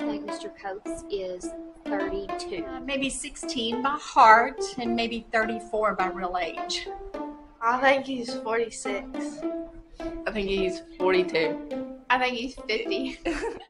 I think Mr. Coates is 32. Uh, maybe 16 by heart and maybe 34 by real age. I think he's 46. I think he's 42. I think he's 50.